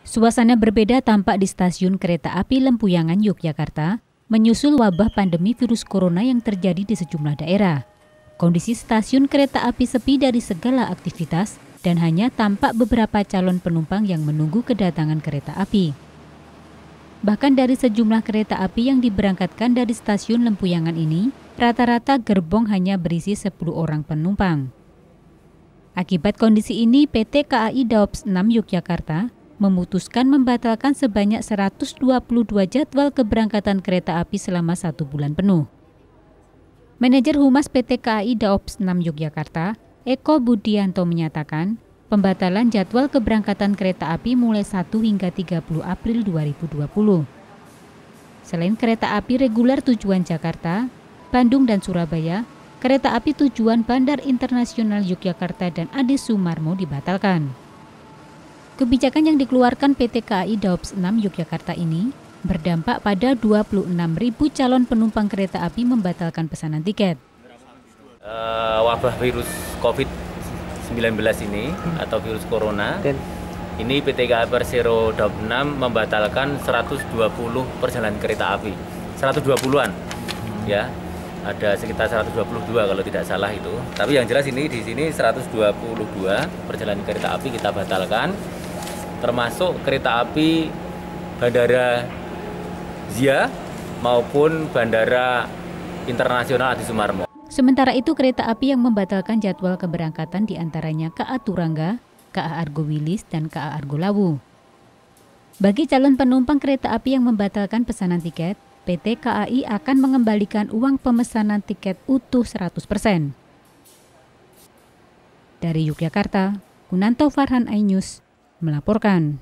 Suasana berbeda tampak di stasiun kereta api Lempuyangan, Yogyakarta, menyusul wabah pandemi virus corona yang terjadi di sejumlah daerah. Kondisi stasiun kereta api sepi dari segala aktivitas dan hanya tampak beberapa calon penumpang yang menunggu kedatangan kereta api. Bahkan dari sejumlah kereta api yang diberangkatkan dari stasiun Lempuyangan ini, rata-rata gerbong hanya berisi 10 orang penumpang. Akibat kondisi ini, PT KAI Daops 6 Yogyakarta memutuskan membatalkan sebanyak 122 jadwal keberangkatan kereta api selama satu bulan penuh. Manajer Humas PT KAI Daops 6 Yogyakarta, Eko Budianto menyatakan, pembatalan jadwal keberangkatan kereta api mulai 1 hingga 30 April 2020. Selain kereta api reguler tujuan Jakarta, Bandung dan Surabaya, kereta api tujuan Bandar Internasional Yogyakarta dan Adi Sumarmo dibatalkan. Kebijakan yang dikeluarkan PT KAI Daops 6 Yogyakarta ini berdampak pada 26 ribu calon penumpang kereta api membatalkan pesanan tiket. Uh, wabah virus COVID-19 ini hmm. atau virus corona, Dan. ini PT KAI Persero Daops 6 membatalkan 120 perjalanan kereta api, 120-an hmm. ya ada sekitar 122 kalau tidak salah itu. Tapi yang jelas ini di sini 122 perjalanan kereta api kita batalkan termasuk kereta api Bandara Zia maupun Bandara Internasional Adi Sumarmo. Sementara itu kereta api yang membatalkan jadwal keberangkatan di antaranya KA Turangga, KA Argo Wilis, dan KA Argo Lawu. Bagi calon penumpang kereta api yang membatalkan pesanan tiket, PT KAI akan mengembalikan uang pemesanan tiket utuh 100%. Dari Yogyakarta, Kunanto Farhan Ainus melaporkan.